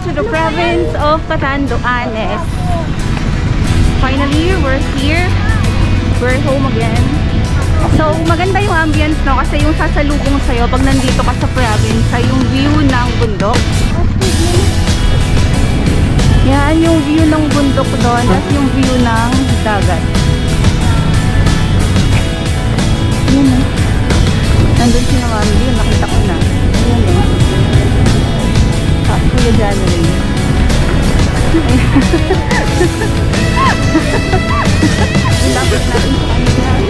to the province of Catanduanes. Finally, we're here. We're home again. So, maganda yung ambience, no? Kasi yung sasalubong sa'yo pag nandito ka sa province ay yung view ng bundok. Yan, yung view ng bundok doon at yung view ng dagat. Yan, eh. Nandun si Mami, nakita ko na. Ayan, eh. the January.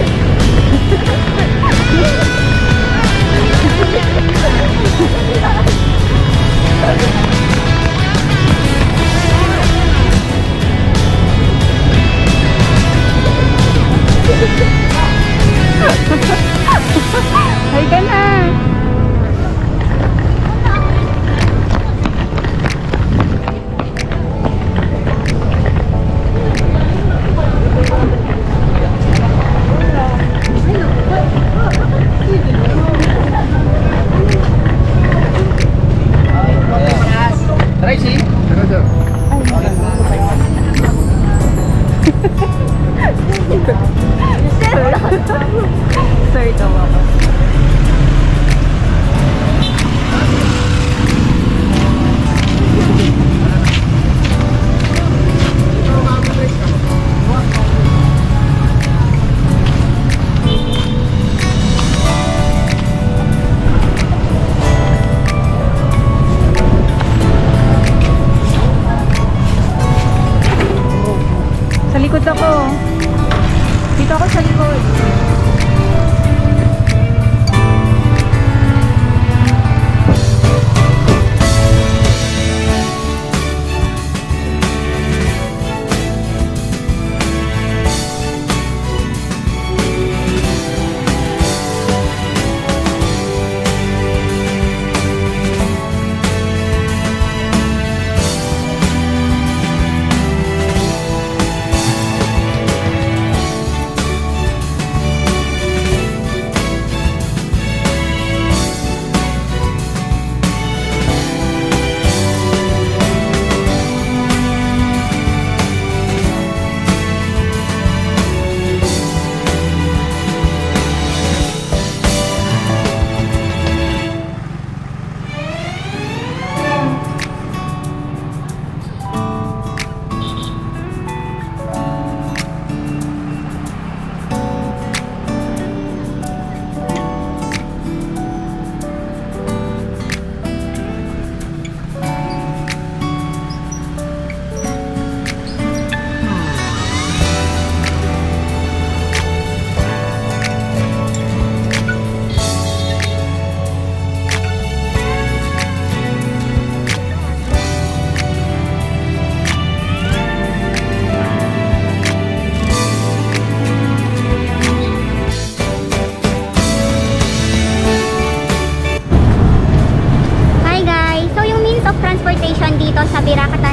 Tira kata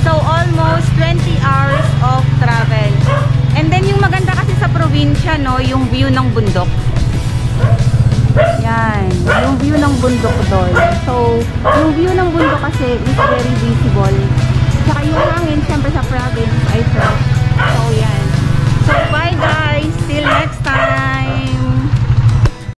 So almost 20 hours of travel. And then yung maganda kasi sa probinsya, no, yung view ng bundok. Yan, yung view ng bundok doon. So, yung view ng bundok kasi is very visible. Tsaka yung hangin, syempre sa province, ay fresh. So,